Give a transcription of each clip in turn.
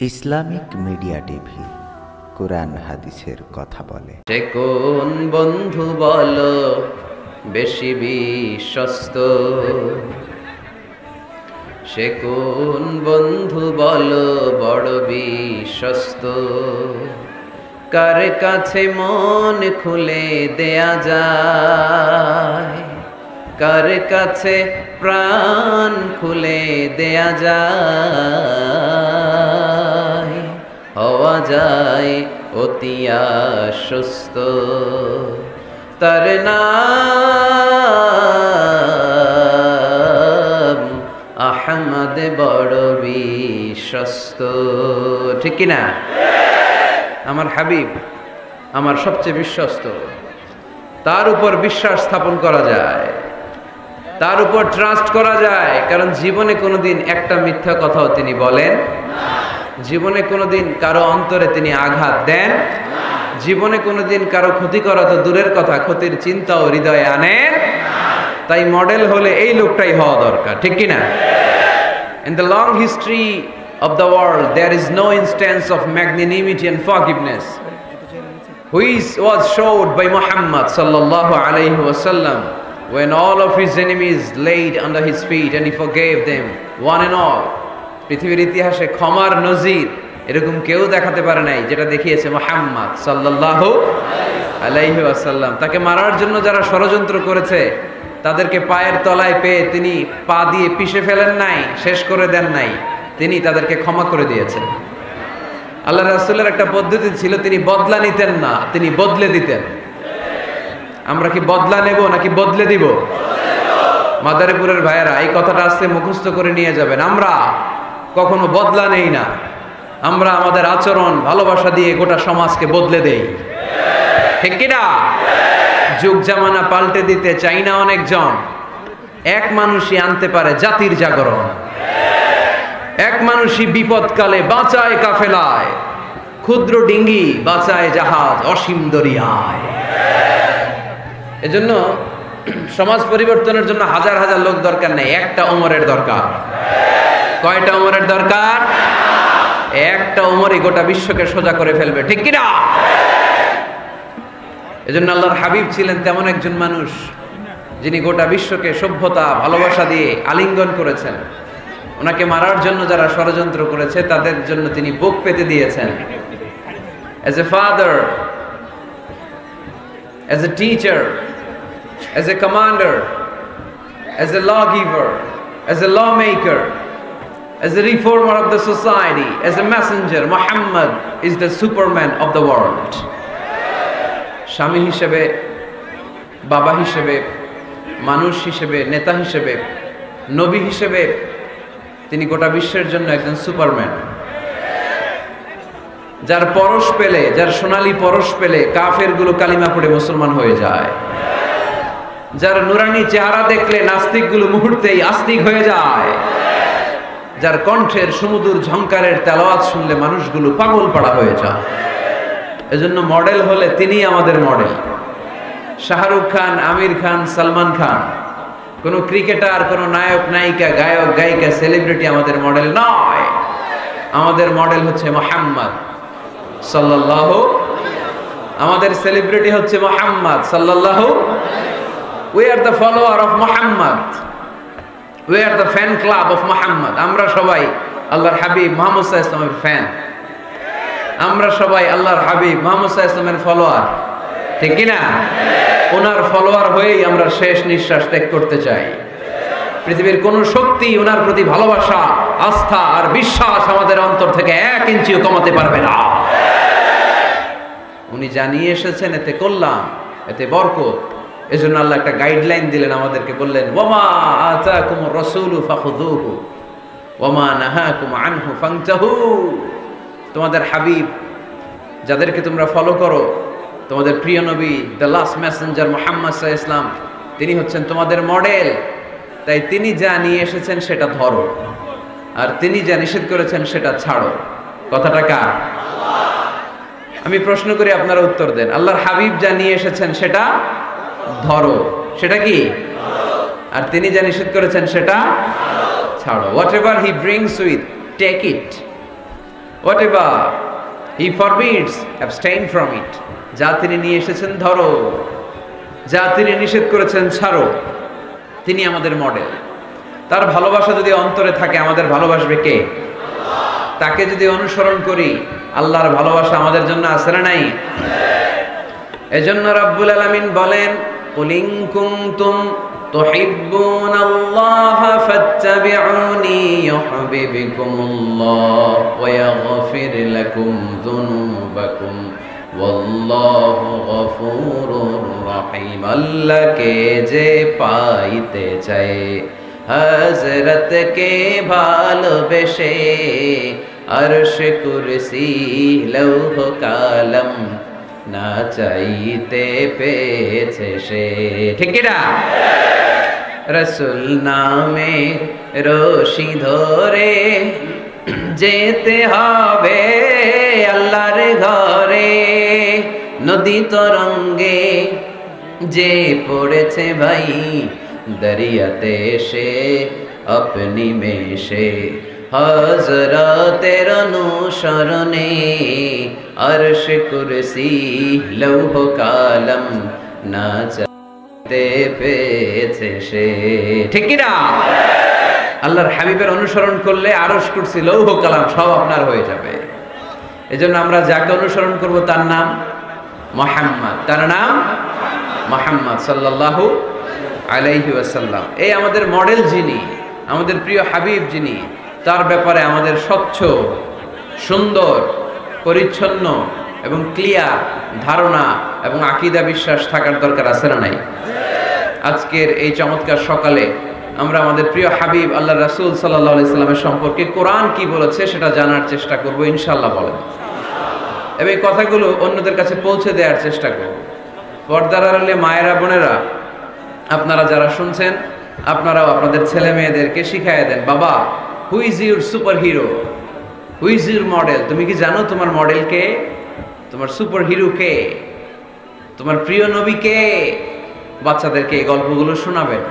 Islamic media TV কোরআন হাদিসের কথা বলে। সে কোন বন্ধু বল, বেশি বিশ্বস্ত। সে কোন বন্ধু বল, বড় বিশ্বস্ত। কার কাছে মন খুলে দেয়া যায়, কার কাছে প্রাণ খুলে দেয়া যায়। হওয়া যায়, অতি আশ্বস্ত। তার নাম আহমদ বড় বিশ্বস্ত। ঠিক কিনা আমার হাবিব, আমার সবচেয়ে বিশ্বস্ত। তার উপর বিশ্বাস স্থাপন করা যায়। তার উপর ট্রাস্ট করা যায়। কারণ জীবনে কোনোদিন একটা মিথ্যা কথাও তিনি বলেন জীবনে কোনোদিন কারও অন্তরে তিনি আঘাত দেন জীবনে কোনোদিন কারও ক্ষতি করা তো দূরের কথা ক্ষতির চিন্তাও হৃদয়ে আনেন তাই মডেল হলে এই লোকটাই হওয়া দরকার ঠিক কিনা In the long history of the world, there is no instance of magnanimity and forgiveness which was showed by Muhammad sallallahu alayhi wasallam when all of his enemies laid under his feet and he forgave them one and all. পৃথিবীর ইতিহাসে ক্ষমার নজির এরকম কেউ দেখাতে পারে নাই, যেটা দেখিয়েছে মোহাম্মদ সাল্লাল্লাহু আলাইহি ওয়াসাল্লাম। তাকে মারার জন্য যারা ষড়যন্ত্র করেছে, তাদেরকে পায়ের তলায় পেয়ে তিনি পা দিয়ে পিষে ফেলেন নাই, শেষ করে দেন নাই, তিনি তাদেরকে ক্ষমা করে দিয়েছেন। আল্লাহ রাসূলের একটা পদ্ধতি ছিল, তিনি বদলা নিতেন না, তিনি বদলে দিতেন। আমরা কি বদলা নেব নাকি বদলে দিব? মাদারীপুরের ভাইয়েরা, এই কথাটা আস্তে মুখস্থ করে নিয়ে যাবেন। আমরা কখনো বদলা নেই না। আমরা আমাদের আচরণ, ভালোবাসা দিয়ে গোটা সমাজকে বদলে দেই। ঠিক যুগ জামানা পাল্টে দিতে চাই না অনেকজন। এক মানুষই আনতে পারে জাতির জাগরণ। এক মানুষই বিপদকালে বাঁচায় কাফেলায়। ক্ষুদ্র ডিঙ্গি বাঁচায় জাহাজ অসীম দরিয়ায়। এজন্য সমাজ পরিবর্তনের জন্য হাজার হাজার লোক দরকার নেই, একটা ওমরের দরকার। কয়টা ওমরের দরকার? একটা ওমরই গোটা বিশ্বকে সোজা করে ফেলবে, ঠিক কিনা? এজন্য আল্লাহর হাবিব ছিলেন তেমন একজন মানুষ, যিনি গোটা বিশ্বকে সভ্যতা, ভালোবাসা দিয়ে আলিঙ্গন করেছেন। ওনাকে মারার জন্য যারা ষড়যন্ত্র করেছে, তাদের জন্য তিনি বুক পেতে দিয়েছেন। As a father as a teacher as a commander as a law giver as a law maker As a reformer of the society, as a messenger, Muhammad is the superman of the world. স্বামী হিসেবে বাবা হিসেবে মানুষ হিসেবে নেতা হিসেবে নবী হিসেবে তিনি গোটা বিশ্বের জন্য একজন সুপারম্যান যার পরশ পেলে যার সোনালী পরশ পেলে কাফেরগুলো কালিমা পড়ে মুসলমান হয়ে যায় যার নুরানি চেহারা দেখলে নাস্তিকগুলো মুহূর্তেই আস্তিক হয়ে যায় যার কণ্ঠের সমুদুর ঝংকারের তেলাওয়াত শুনলে মানুষগুলো পাগল পাড়া হয়ে যায়। এজন্য মডেল হলে তিনি আমাদের মডেল। শাহরুখ খান, আমির খান, সালমান খান। কোন ক্রিকেটার, কোন নায়ক, নায়িকা, গায়ক, গায়িকা, সেলিব্রিটি আমাদের মডেল নয়। আমাদের মডেল হচ্ছে মোহাম্মদ সাল্লাল্লাহু আমাদের সেলিব্রিটি হচ্ছে মোহাম্মদ সাল্লাল্লাহু। We are the follower of Muhammad we are the fan club of Muhammad আমরা সবাই আল্লাহর হাবিব মোহাম্মদ ইসলামের ফ্যান আমরা সবাই আল্লাহর হাবিব মোহাম্মদ ইসলামের ফলোয়ার ঠিক কিনা? ওনার ফলোয়ার হয়েই আমরা শেষ নিঃশ্বাস ত্যাগ করতে চাই। পৃথিবীর কোন শক্তি ওনার প্রতি ভালোবাসা, আস্থা আর বিশ্বাস আমাদের অন্তর থেকে এক ইঞ্চিও কমাতে পারবে না। উনি জানিয়ে এসেছেন, এতে কল্যাণ, এতে বরকত এজন্য আল্লাহ একটা গাইডলাইন দিলেন আমাদেরকে, বললেন ওমা আতাকুম রাসূলু ফাখুযুহু ওমা নাহাকুম আনহু ফাংতাহু তোমাদের হাবিব, যাদেরকে তোমরা ফলো করো, তোমাদের প্রিয় নবী দ্য লাস্ট মেসেঞ্জার মোহাম্মদ সাহ ইসলাম তিনি হচ্ছেন তোমাদের মডেল তাই তিনি যা নিয়ে এসেছেন সেটা ধরো, আর তিনি যা নিষেধ করেছেন সেটা ছাড়ো। কথাটা কার? আমি প্রশ্ন করি আপনারা উত্তর দেন। আল্লাহর হাবিব যা নিয়ে এসেছেন সেটা ধরো। সেটা কি? আর তিনি যা নিষেধ করেছেন সেটা ছাড়ো। Whatever he brings with take it whatever he forbids abstain from it যা তিনি নিয়ে এসেছেন, ধরো। যা তিনি নিষেধ করেছেন, ছাড়ো। তিনি আমাদের মডেল তার ভালোবাসা যদি অন্তরে থাকে, আমাদের ভালোবাসবে কে? তাকে যদি অনুসরণ করি, আল্লাহর ভালোবাসা আমাদের জন্য আছে না নাই? এজন্য রাব্বুল আলামিন বলেন কুলিং কুনতুম تحبون الله فاتبعوني يحببكم الله ويغفر لكم ذنوبكم والله غفور رحيم আল্লাহ কে যে পাইতে চায় হজরত কে ভালোবেসে আরশ কুরসি লৌহ কালম না চাইতে পেয়েছে সে। ঠিক না রসুল নামে রশি ধরে যেতে হবে আল্লাহর ঘরে। নদী তরঙ্গে যে পড়েছে ভাই, দরিয়াতে সে আপনি মেশে। হজরতের অনুসরণে আরশ কুরসি লৌহ কালম না চাইতে পেয়েছে সে। ঠিক না? আল্লাহর হাবিবের অনুসরণ করলে আরশ কুরসি, লৌহ কালাম সব আপনার হয়ে যাবে। এজন্য আমরা যাকে অনুসরণ করব তার নাম মোহাম্মদ। তার নাম মোহাম্মদ সাল্লাল্লাহু আলাইহি ওয়াসাল্লাম। এই আমাদের মডেল যিনি, আমাদের প্রিয় হাবিব যিনি তার ব্যাপারে আমাদের স্বচ্ছ, সুন্দর, পরিচ্ছন্ন এবং ক্লিয়ার ধারণা এবং আকিদা বিশ্বাস থাকার দরকার আছে না নাই? আজকের এই চমৎকার সকালে আমরা আমাদের প্রিয় হাবিব, আল্লাহ রাসুল সাল্লাহ সম্পর্কে কোরআন কি বলেছে সেটা জানার চেষ্টা করব ইনশাল্লাহ বলেন। এবং এই কথাগুলো অন্যদের কাছে পৌঁছে দেওয়ার চেষ্টা করব। পর্দার আড়ালে মায়েরা, বোনেরা, আপনারা যারা শুনছেন, আপনারাও আপনাদের ছেলে মেয়েদেরকে শিখাই দেন, বাবা who is your super hero who is your model তুমি কি জানো তোমার মডেল কে? তোমার সুপার হিরো কে? তোমার প্রিয় নবী কে? বাচ্চাদেরকে এই গল্পগুলো শোনাবেন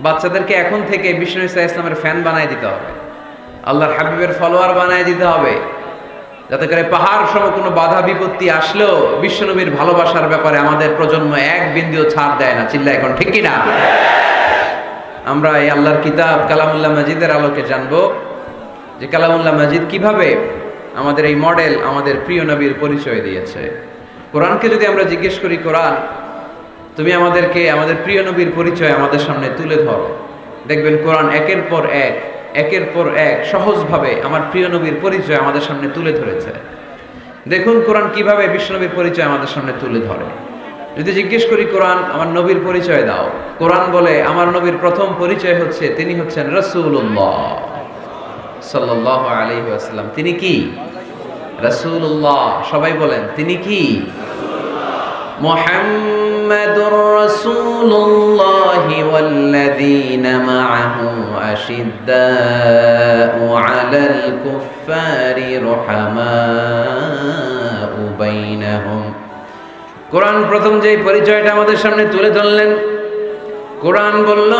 বাচ্চাদেরকে এখন থেকে বিষ্ণু ইসা ইসলামের ফ্যান বানায় দিতে হবে। আল্লাহর হাবিবের ফলোয়ার বানায় দিতে হবে। যাতে করে পাহাড় সম কোনো বাধা বিপত্তি আসলেও বিশ্বনবীর ভালোবাসার ব্যাপারে আমাদের প্রজন্ম এক বিন্দুও ছাড় দেয় না। চিল্লা এখন ঠিক কিনা? আমরা এই আল্লাহর কিতাব কালামুল্লাহ মাজিদের আলোকে জানব যে কালামুল্লাহ মাজিদ কীভাবে আমাদের এই মডেল আমাদের প্রিয় নবীর পরিচয় দিয়েছে। কোরআনকে যদি আমরা জিজ্ঞেস করি, কোরআন, তুমি আমাদেরকে, আমাদের প্রিয় নবীর পরিচয় আমাদের সামনে তুলে ধরো। দেখবেন কোরআন একের পর এক, একের পর এক সহজভাবে আমার প্রিয় নবীর পরিচয় আমাদের সামনে তুলে ধরেছে। দেখুন কোরআন কীভাবে বিশ্বনবীর পরিচয় আমাদের সামনে তুলে ধরে। যদি জিজ্ঞেস করি কোরআন আমার নবীর পরিচয় দাও কোরআন বলে আমার নবীর প্রথম পরিচয় হচ্ছে তিনি হচ্ছেন রসুল্লাহ সাল্লাহ আলহি আসাল্লাম তিনি কি রসুল্লাহ সবাই বলেন তিনি কি محمد رسول الله والذين معه أشداء على الكفار رحماء بينهم কোরআন প্রথম যে পরিচয়টা আমাদের সামনে তুলে ধরলেন, কোরআন বলল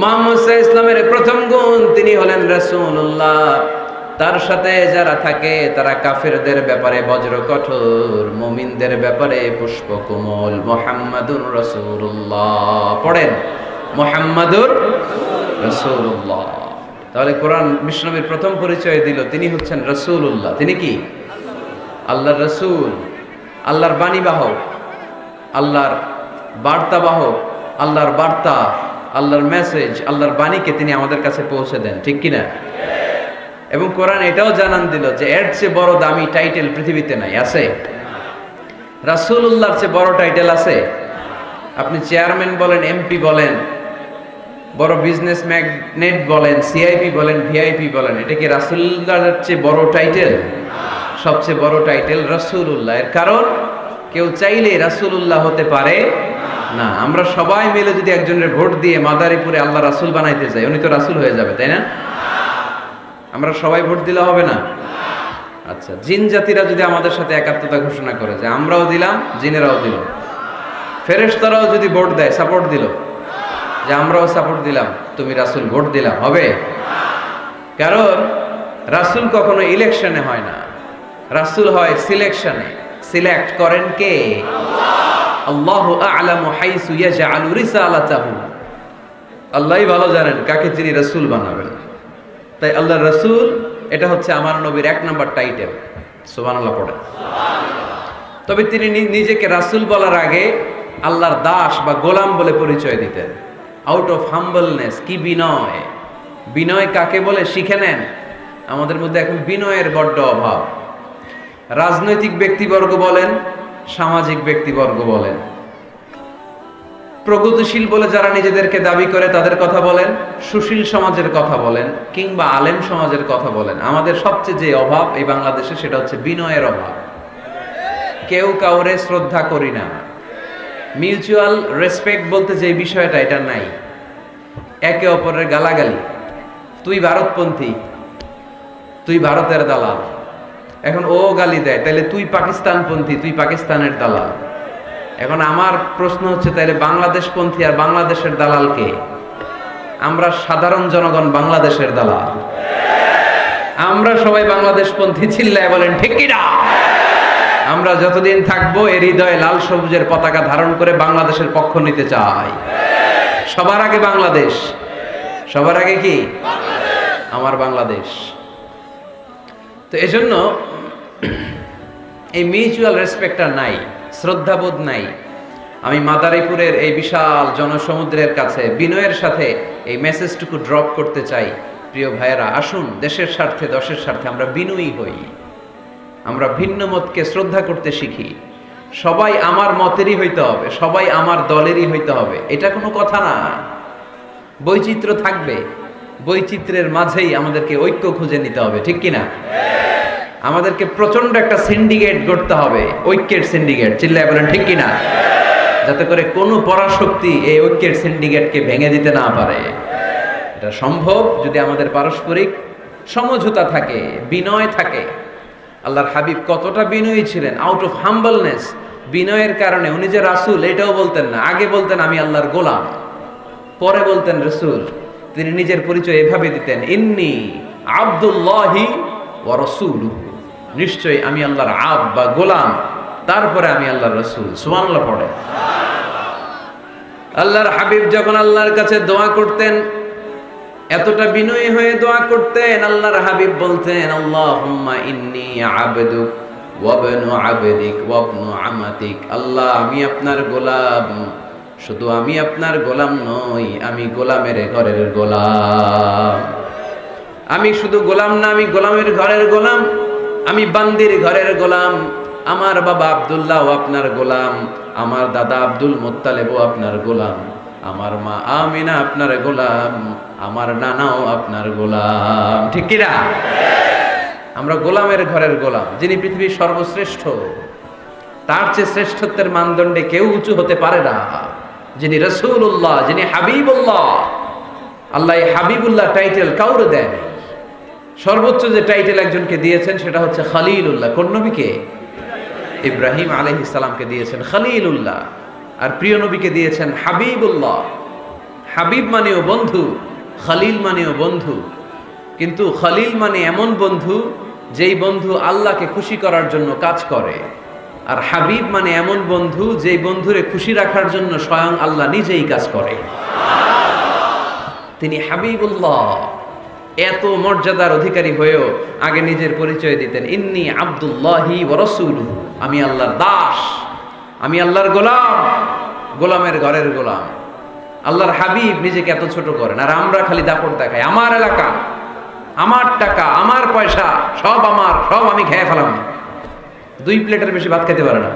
মোহাম্মদ ইসলামের প্রথম গুণ তিনি হলেন রাসূলুল্লাহ। তার সাথে যারা থাকে তারা কাফেরদের ব্যাপারে বজ্র কঠোর, মুমিনদের ব্যাপারে পুষ্প কোমল মোহাম্মদুর রসুল্লাহ পড়েন, মোহাম্মদুর রসুল্লাহ তাহলে কোরআন বিষ্ণবীর প্রথম পরিচয় দিল, তিনি হচ্ছেন রসুল্লাহ তিনি কি? আল্লাহর রসুল, আল্লাহর বাণীবাহক আল্লাহর বার্তাবাহক আল্লাহর বার্তা, আল্লাহর মেসেজ আল্লাহর বাণীকে তিনি আমাদের কাছে পৌঁছে দেন, ঠিক কিনা? এবং কোরআন এটাও জানান দিল যে, এর চেয়ে বড় দামি টাইটেল পৃথিবীতে নাই, আছে? রাসুল্লাহর চেয়ে বড় টাইটেল আছে? আপনি চেয়ারম্যান বলেন এমপি বলেন, বড় বিজনেস ম্যাগনেট বলেন সিআইপি বলেন ভিআইপি বলেন, এটা কি রাসুল্লাহর চেয়ে বড় টাইটেল সবচেয়ে বড় টাইটেল রাসুল্লাহ এর কারণ কেউ চাইলে রাসুল্লাহ হতে পারে না। আমরা সবাই মিলে যদি একজনের ভোট দিয়ে মাদারীপুরে আল্লাহ রাসুল বানাইতে যাই, উনি তো রাসুল হয়ে যাবে, তাই না? আমরা সবাই ভোট দিলে হবে না? আচ্ছা জিন জাতিরা যদি আমাদের সাথে একাত্মতা ঘোষণা করে, যে আমরাও দিলাম, জিনেরাও দিল। ফেরেশতারাও যদি ভোট দেয় সাপোর্ট দিল। যে আমরাও সাপোর্ট দিলাম, তুমি রাসুল ভোট দিলাম হবে? কারণ রাসূল কখনো ইলেকশনে হয় না। রাসূল হয় সিলেকশনে সিলেক্ট করেন কে? আল্লাহ আ'লামু হাইসু ইয়াজআলু রিসালাতাহু। আল্লাহই ভালো জানেন কাকে তিনি রাসূল বানাবেন। তাই আল্লাহর রাসূল, এটা হচ্ছে আমার নবীর এক নাম্বার টাইটেল। সুবহানাল্লাহ পড়ে তবে তিনি নিজেকে রাসূল বলার আগে আল্লাহর দাস বা গোলাম বলে পরিচয় দিতেন। আউট অফ হাম্বলনেস কি বিনয়? বিনয় কাকে বলে? শিখে নেন। আমাদের মধ্যে এখন বিনয়ের বড্ড অভাব। রাজনৈতিক ব্যক্তিবর্গ বলেন, সামাজিক ব্যক্তিবর্গ বলেন। প্রগতিশীল বলে যারা নিজেদেরকে দাবি করে তাদের কথা বলেন, সুশীল সমাজের কথা বলেন, কিংবা আলেম সমাজের কথা বলেন। আমাদের সবচেয়ে যে অভাব এই বাংলাদেশে সেটা হচ্ছে বিনয়ের অভাব। কেউ কাউরে শ্রদ্ধা করি না। মিউচুয়াল রেসপেক্ট বলতে যে বিষয়টা, এটা নাই। একে অপরের গালাগালি। তুই ভারতপন্থী, তুই ভারতের দালাল। এখন ও গালি দেয় তাহলে তুই পাকিস্তানপন্থী, তুই পাকিস্তানের দালাল। এখন আমার প্রশ্ন হচ্ছে তাহলে বাংলাদেশপন্থী আর বাংলাদেশের দালাল কে? আমরা সাধারণ জনগণ বাংলাদেশের দালাল। আমরা সবাই বাংলাদেশপন্থী, চিল্লায় বলেন, ঠিক কিনা? আমরা যতদিন থাকব এর হৃদয়ে লাল সবুজের পতাকা ধারণ করে বাংলাদেশের পক্ষ নিতে চাই। সবার আগে বাংলাদেশ। সবার আগে কি? আমার বাংলাদেশ। তো এজন্য এই মিউচুয়াল রেসপেক্টটা নাই, শ্রদ্ধাবোধ নাই। আমি মাদারীপুরের এই বিশাল জনসমুদ্রের কাছে বিনয়ের সাথে এই মেসেজটুকু ড্রপ করতে চাই। প্রিয় ভাইয়েরা, আসুন, দেশের স্বার্থে, দশের স্বার্থে আমরা বিনয়ী হই। আমরা ভিন্ন মতকে শ্রদ্ধা করতে শিখি। সবাই আমার মতেরই হইতে হবে, সবাই আমার দলেরই হইতে হবে। এটা কোনো কথা না। বৈচিত্র্য থাকবে। বৈচিত্র্যের মাঝেই আমাদেরকে ঐক্য খুঁজে নিতে হবে, ঠিক কিনা? আমাদেরকে প্রচণ্ড একটা সিন্ডিকেট গড়তে হবে, ঐক্যের সিন্ডিকেট চিল্লায় বলেন, ঠিক কিনা? যাতে করে কোনো পরাশক্তি এই ঐক্যের সিন্ডিকেটকে ভেঙে দিতে না পারে। এটা সম্ভব যদি আমাদের পারস্পরিক সমঝোতা থাকে, বিনয় থাকে। আল্লাহর হাবিব কতটা বিনয়ী ছিলেন আউট অফ হাম্বলনেস বিনয়ের কারণে। উনি যে রাসূল, এটাও বলতেন না, আগে বলতেন, আমি আল্লাহর গোলাম। পরে বলতেন, রসুল। তিনি নিজের পরিচয় এভাবে দিতেন, ইন্নি আব্দুল্লাহি ওয়া রাসূলুহু। নিশ্চয়ই আমি আল্লাহর আব বা গোলাম, তারপরে আমি আল্লাহর রসুল। সুবহানাল্লাহ পড়ে। আল্লাহর হাবিব যখন আল্লাহর কাছে দোয়া করতেন, এতটা বিনয়ী হয়ে দোয়া করতেন, আল্লাহর হাবিব বলতেন, আল্লাহুম্মা ইন্নি আবদুক ওয়াবনু আবদিক ওয়াবনু আমাতিক। আল্লাহ, আমি আপনার গোলাম। শুধু আমি আপনার গোলাম নই, আমি গোলামের ঘরের গোলাম। আমি শুধু গোলাম না, আমি গোলামের ঘরের গোলাম, আমি বান্দির ঘরের গোলাম, আমার বাবা আব্দুল্লাহ আপনার গোলাম, আমার দাদা আব্দুল মোত্তালেবও আপনার গোলাম, আমার মা আমিনা আপনার গোলাম, আমার নানাও আপনার গোলাম। ঠিক কিনা? আমরা গোলামের ঘরের গোলাম, যিনি পৃথিবীর সর্বশ্রেষ্ঠ, তার চেয়ে শ্রেষ্ঠত্বের মানদণ্ডে কেউ উঁচু হতে পারে না। যিনি রসুল্লাহ যিনি হাবিবুল্লাহ, আল্লাহ হাবিবুল্লাহ টাইটেল কাউরে দেন সর্বোচ্চ যে টাইটেল একজনকে দিয়েছেন সেটা হচ্ছে খালিলুল্লাহ। কোন নবীকে? ইব্রাহিম আলহি সালামকে দিয়েছেন খালিলুল্লাহ। আর প্রিয় নবীকে দিয়েছেন হাবিবুল্লাহ। হাবিব মানেও বন্ধু, খালিল মানেও বন্ধু। কিন্তু খালিল মানে এমন বন্ধু যেই বন্ধু আল্লাহকে খুশি করার জন্য কাজ করে। আর হাবিব মানে এমন বন্ধু যেই বন্ধুরে খুশি রাখার জন্য স্বয়ং আল্লাহ নিজেই কাজ করে। তিনি হাবিবুল্লাহ। এত মর্যাদার অধিকারী হয়েও আগে নিজের পরিচয় দিতেন। ইন্নি আব্দুল্লাহি ওরসুল আমি আল্লাহর দাস। আমি আল্লাহর গোলাম। গোলামের ঘরের গোলাম। আল্লাহর হাবিব নিজেকে এত ছোট করেন। আর আমরা খালি দাপট দেখাই। আমার এলাকা, আমার টাকা, আমার পয়সা, সব আমার, সব আমি খেয়ে ফেলাম। দুই প্লেটের বেশি ভাত খেতে পারে না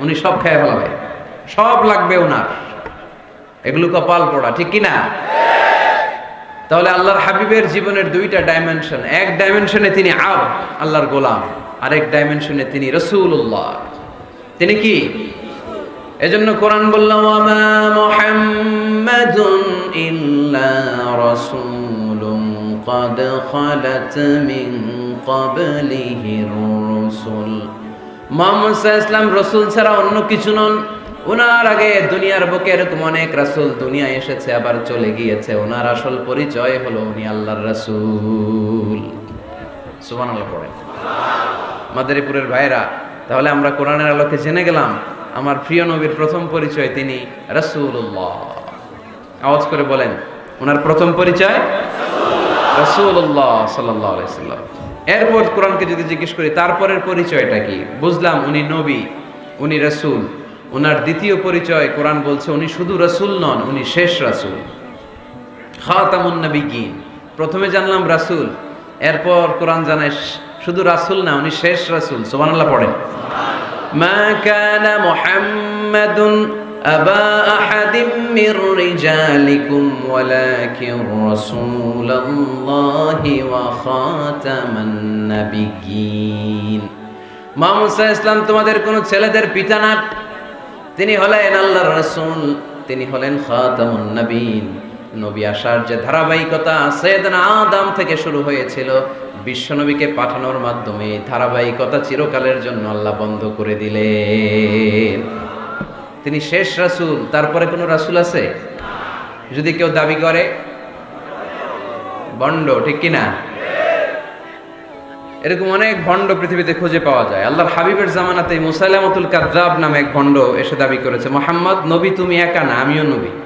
উনি সব খেয়ে ফেলাবে সব লাগবে ওনার এগুলো কপাল পড়া ঠিক কিনা তাহলে আল্লাহর হাবিবের জীবনের দুইটা ডাইমেনশন এক ডাইমেনশনে তিনি আব আল্লাহর গোলাম আরেক ডাইমেনশনে তিনি রসুল্লাহ তিনি কি এজন্য কোরআন বললাম আমা মুহাম্মাদুন ইল্লা রাসূলুন قد خلت من قبله الرسل মোহাম্মদ ইসলাম রসুল ছাড়া অন্য কিছু নন। ওনার আগে দুনিয়ার বুকে এরকম অনেক রাসূল দুনিয়া এসেছে, আবার চলে গিয়েছে। ওনার আসল পরিচয় হলো উনি আল্লাহর রাসূল। সুবান মাদারীপুরের ভাইরা তাহলে আমরা কোরআনের আলোকে জেনে গেলাম, আমার প্রিয় নবীর প্রথম পরিচয় তিনি রাসূলুল্লাহ। আওয়াজ করে বলেন ওনার প্রথম পরিচয় আলাইহি সাল্লাম। এরপর কোরআনকে যদি জিজ্ঞেস করি, তারপরের পরিচয়টা কি? বুঝলাম উনি নবী, উনি রাসূল। ওনার দ্বিতীয় পরিচয় কোরআন বলছে উনি শুধু রাসূল নন, উনি শেষ রাসূল। খাতামুন নবিগিন। প্রথমে জানলাম রাসূল, এরপর কোরআন জানায় শুধু রাসূল না, উনি শেষ রাসূল। সুবহানাল্লাহ পড়েন। মা আহাদিম মির রিজালিকুম ওয়ালাকিন রাসূলুল্লাহি ওয়া খাতামান নাবিয়্যিন মুহাম্মদ সাল্লাল্লাহু আলাইহি ইসলাম, তোমাদের কোনো ছেলেদের পিতা না? তিনি হলেন আল্লাহর রাসূল, তিনি হলেন খাতামুন নবীন। নবী আসার যে ধারাবাহিকতা সৈয়দনা আদম থেকে শুরু হয়েছিল, বিশ্বনবীকে পাঠানোর মাধ্যমে ধারাবাহিকতা চিরকালের জন্য আল্লাহ বন্ধ করে দিলেন। তিনি শেষ রাসূল, তারপরে কোনো রাসূল আছে? যদি কেউ দাবি করে বন্ড ঠিক কিনা? এরকম অনেক ভণ্ড পৃথিবীতে খুঁজে পাওয়া যায়। আল্লাহর হাবিবের জামানাতে মুসাইলামতুল কাদ্দাব নামে এক ভণ্ড এসে দাবি করেছে, মোহাম্মদ, নবী তুমি একা না, আমিও নবী।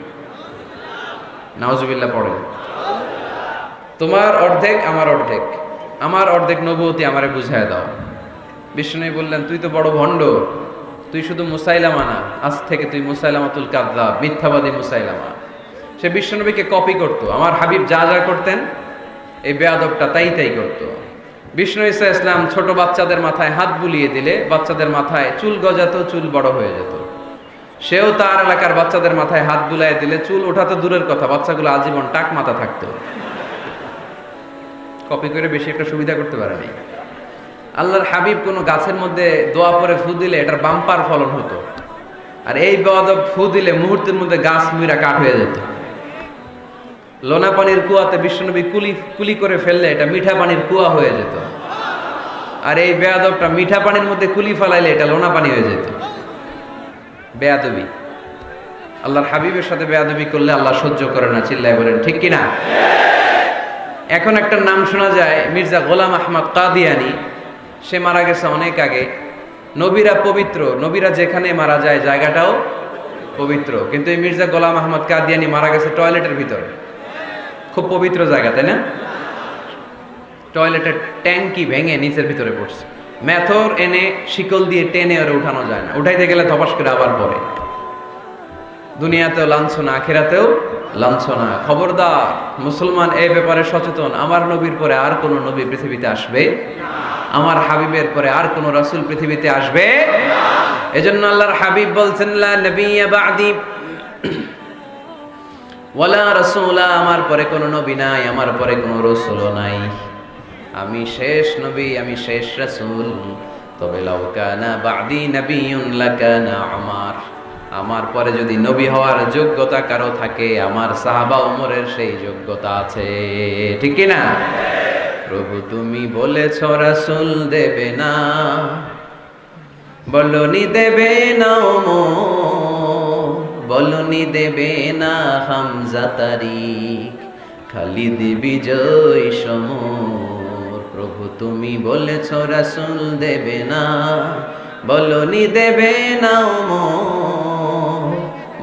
নাওজুবিল্লাহ পড়েন। তোমার অর্ধেক, আমার অর্ধেক। আমার অর্ধেক নবতী আমারে বুঝায় দাও। বিষ্ণু বললেন, তুই তো বড় ভণ্ড। তুই শুধু মুসাইলামা না, আজ থেকে তুই মুসাইলামাতুল কাদ্দাব, মিথ্যাবাদী মুসাইলামা। সে বিশ্বনবীকে কপি করতো। আমার হাবিব যা যা করতেন, এই বেয়াদবটা তাই তাই করতো। বিষ্ণু ইসা ইসলাম ছোট বাচ্চাদের মাথায় হাত বুলিয়ে দিলে বাচ্চাদের মাথায় চুল গজাতো, চুল বড় হয়ে যেত। সেও তার এলাকার বাচ্চাদের মাথায় হাত বুলাই দিলে চুল ওঠা তো দূরের কথা, বাচ্চাগুলো আজীবন টাক মাথা থাকতো। কপি করে বেশি একটা সুবিধা করতে পারেনি। আল্লাহর হাবিব কোনো গাছের মধ্যে দোয়া পরে ফু দিলে এটার বাম্পার ফলন হতো। আর এই বেয়াদব ফু দিলে মুহূর্তের মধ্যে গাছ মুইরা কাঠ হয়ে যেত। লোনা পানির কুয়াতে বিশ্বনবী কুলি কুলি করে ফেললে এটা মিঠা পানির কুয়া হয়ে যেত। আর এই বেয়াদবটা মিঠা পানির মধ্যে কুলি ফেলাইলে এটা লোনা পানি হয়ে যেত। বেয়াদবি। আল্লাহর হাবিবের সাথে বেয়াদবি করলে আল্লাহ সহ্য করে না, চিল্লায় বলেন, ঠিক কিনা? এখন একটা নাম শোনা যায়, মির্জা গোলাম আহমদ কাদিয়ানি। সে মারা গেছে অনেক আগে। নবীরা পবিত্র, নবীরা যেখানে মারা যায় জায়গাটাও পবিত্র। কিন্তু এই মির্জা গোলাম আহমদ কাদিয়ানি মারা গেছে টয়লেটের ভিতরে। খুব পবিত্র জায়গা, তাই না? টয়লেটের ট্যাঙ্কি ভেঙে নিচের ভিতরে পড়ছে। ম্যাথর এনে শিকল দিয়ে টেনে ওরে উঠানো যায় না। উঠাইতে গেলে ধপাস করে আবার পরে দুনিয়াতেও লাঞ্ছনা, আখেরাতেও লাঞ্ছনা। খবরদার, মুসলমান এ ব্যাপারে সচেতন। আমার নবীর পরে আর কোন নবী পৃথিবীতে আসবে আমার হাবিবের পরে আর কোন রাসূল পৃথিবীতে আসবে এজন্য আল্লাহর হাবিব বলছেন রাসূলা, আমার পরে কোনো নবী নাই, আমার পরে কোনো রাসূলও নাই। আমি শেষ নবী, আমি শেষ রাসূল। তবে আমার। আমার পরে যদি নবী হওয়ার যোগ্যতা কারও থাকে, আমার সাহাবা উমরের সেই যোগ্যতা আছে। ঠিক কি না প্রভু তুমি বলেছ, রাসূল দেবে না। বলনি দেবে না ওমর, বলনি দেবে না হামজা তারিক, খালিদ বিজয় সমর। প্রভু তুমি বলেছ, রাসূল দেবে না। বলনি দেবে না ওমর,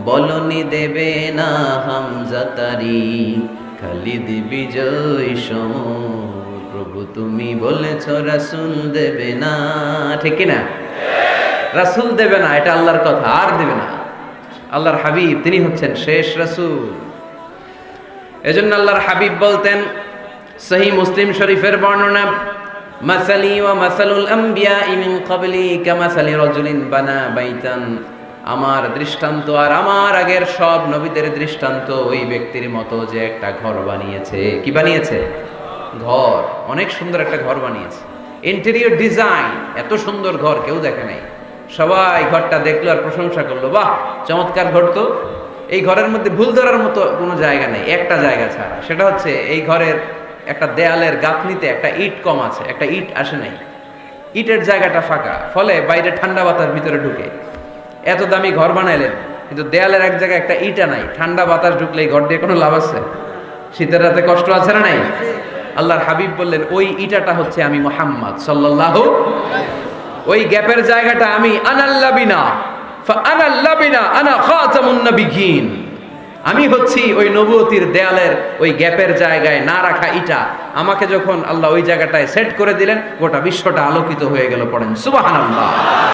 বলনি দেবে না হামজা তারিক, খালিদ বিজয় সমর। প্রভু তুমি বলেছ রাসূল দেবে না। ঠিক না রাসূল দেবে না, এটা আল্লাহর কথা, আর দেবে না। আল্লাহর হাবিব, তিনি হচ্ছেন শেষ রাসূল। এজন্য আল্লাহর হাবিব বলতেন, সহি মুসলিম শরীফের বর্ণনা, মাসালি মাসালুল আম্বিয়া মিন ক্বাবলি কামাসালি রাজুলিন বানা বাইতান। আমার দৃষ্টান্ত আর আমার আগের সব নবীদের দৃষ্টান্ত ওই ব্যক্তির মতো যে একটা ঘর বানিয়েছে। কি বানিয়েছে? ঘর। অনেক সুন্দর একটা ঘর বানিয়েছে। ইন্টেরিয়র ডিজাইন এত সুন্দর ঘর, কেউ দেখে নাই। সবাই ঘরটা দেখল আর প্রশংসা করল, বাহ, চমৎকার ঘর তো। এই ঘরের মধ্যে ভুল ধরার মতো কোনো জায়গা নেই, একটা জায়গা ছাড়া। সেটা হচ্ছে এই ঘরের একটা দেয়ালের গাঁথনিতে একটা ইট কম আছে, একটা ইট আসে নাই। ইটের জায়গাটা ফাঁকা, ফলে বাইরে ঠান্ডা বাতাস ভিতরে ঢুকে। এত দামি ঘর বানাইলেন, কিন্তু দেয়ালের এক জায়গায় একটা ইটা নাই ঠান্ডা বাতাস ঢুকলে এই ঘর দিয়ে কোনো লাভ আছে? শীতের রাতে কষ্ট আছে না নাই? আল্লাহর হাবিব বললেন, ওই ইটাটা হচ্ছে আমি মোহাম্মদ সাল্লাল্লাহু ওই গ্যাপের জায়গাটা আমি আনাল্লাবিনা আনাল্লাবিনা আনা খাতামুন নবিয়িন। আমি হচ্ছি ওই নবুয়তির দেয়ালের ওই গ্যাপের জায়গায় না রাখা ইটা। আমাকে যখন আল্লাহ ওই জায়গাটায় সেট করে দিলেন, গোটা বিশ্বটা আলোকিত হয়ে গেল পড়েন। সুবহানাল্লাহ।